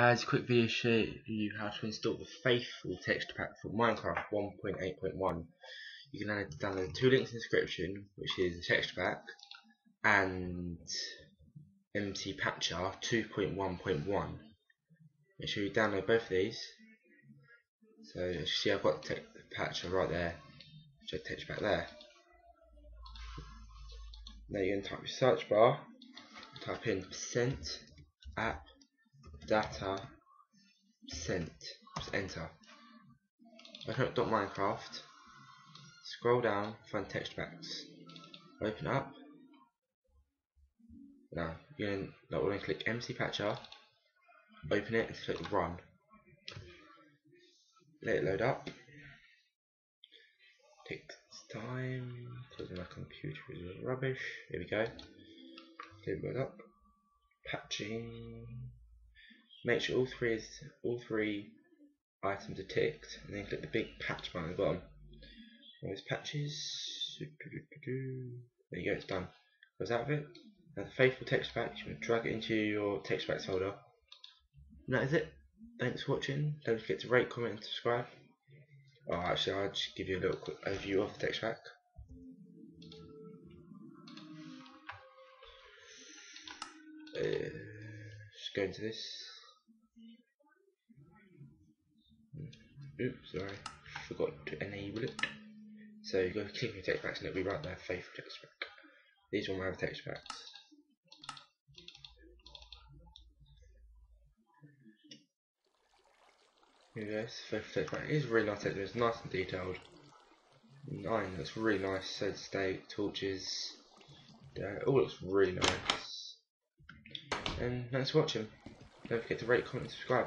Guys, quick video show you how to install the Faithful texture pack for Minecraft 1.8.1. You can download two links in the description, which is the texture pack and MC Patcher 2.1.1. Make sure you download both of these. So you see I've got the patcher right there, show texture pack there. Now going to type your search bar, type in percent app data sent. Just enter. Open up .minecraft. Scroll down, find text packs. Open up. Now you're going going to click MC Patcher. Open it and click Run. Let it load up. Takes time because my computer is rubbish. Here we go. Let it load up. Patching make sure all three is all three items are ticked and then click the big patch button at the bottom. All those patches. There you go it's done. Close out of it. Now the faithful text pack you drag it into your text packs folder. And that is it. Thanks for watching. Don't forget to rate comment and subscribe. Oh actually I'll just give you a little quick overview of the text pack uh, just go into this Oops, sorry, forgot to enable it. So you go click on text packs and it'll be right there, faithful text pack. These are my text packs. Go, faithful text pack. Is really nice it's nice and detailed. Nine that's really nice, so state, torches, yeah, all looks really nice. And thanks for watching. Don't forget to rate, comment, and subscribe.